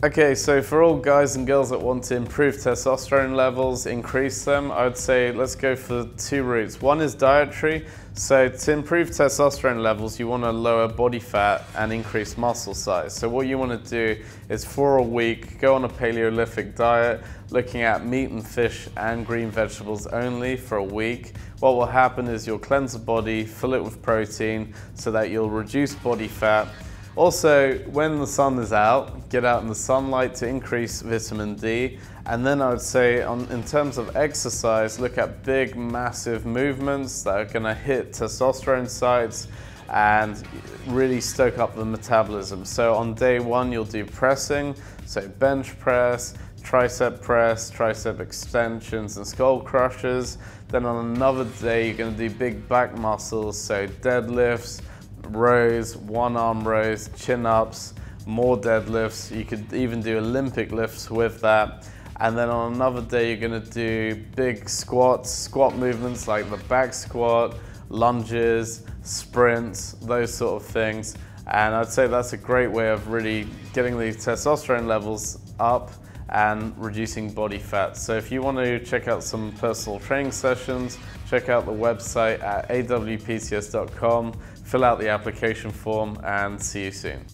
Okay, so for all guys and girls that want to improve testosterone levels, increase them, I would say let's go for two routes. One is dietary. So to improve testosterone levels, you want to lower body fat and increase muscle size. So what you want to do is for a week, go on a Paleolithic diet, looking at meat and fish and green vegetables only for a week. What will happen is you'll cleanse the body, fill it with protein so that you'll reduce body fat also, when the sun is out, get out in the sunlight to increase vitamin D. And then I would say, on, in terms of exercise, look at big, massive movements that are going to hit testosterone sites and really stoke up the metabolism. So on day one, you'll do pressing, so bench press, tricep press, tricep extensions, and skull crushers. Then on another day, you're going to do big back muscles, so deadlifts, rows, one arm rows, chin ups, more deadlifts. You could even do Olympic lifts with that. And then on another day, you're gonna do big squats, squat movements like the back squat, lunges, sprints, those sort of things. And I'd say that's a great way of really getting the testosterone levels up and reducing body fat. So if you want to check out some personal training sessions, check out the website at awpts.com, fill out the application form and see you soon.